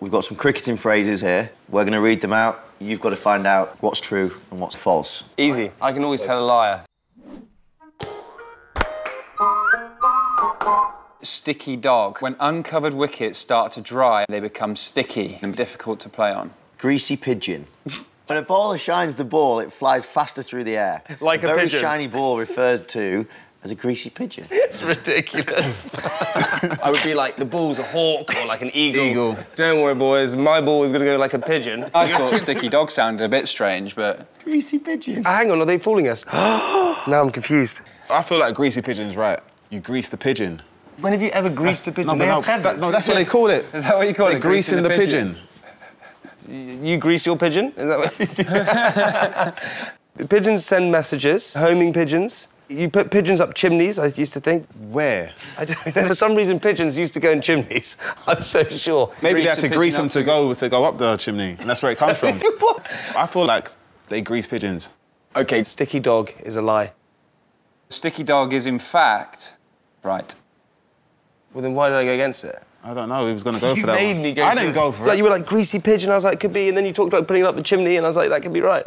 We've got some cricketing phrases here. We're going to read them out. You've got to find out what's true and what's false. Easy. I can always tell a liar. Sticky dog. When uncovered wickets start to dry, they become sticky and difficult to play on. Greasy pigeon. when a bowler shines the ball, it flies faster through the air. Like a very pigeon. shiny ball refers to as a greasy pigeon. It's ridiculous. I would be like, the ball's a hawk or like an eagle. Eagle. Don't worry, boys. My ball is going to go like a pigeon. I thought sticky dog sounded a bit strange, but greasy pigeon. Ah, Hang on, are they fooling us? now I'm confused. I feel like greasy pigeon's right. You grease the pigeon. When have you ever greased a pigeon? No, they but have no, that- no, that's what they call it. is that what you call They're it? greasing the pigeon. You grease your pigeon? Is that what The Pigeons send messages, homing pigeons. You put pigeons up chimneys, I used to think. Where? I don't know. For some reason, pigeons used to go in chimneys. I'm so sure. Maybe Grease they have to grease them to to go to go up the chimney, and that's where it comes from. I feel like they grease pigeons. Okay, sticky dog is a lie. Sticky dog is, in fact, right. Well, then why did I go against it? I don't know. He was going to go you for that. You made one. me go I didn't go for like, it. You were like, greasy pigeon. I was like, could be. And then you talked about putting it up the chimney, and I was like, that could be right.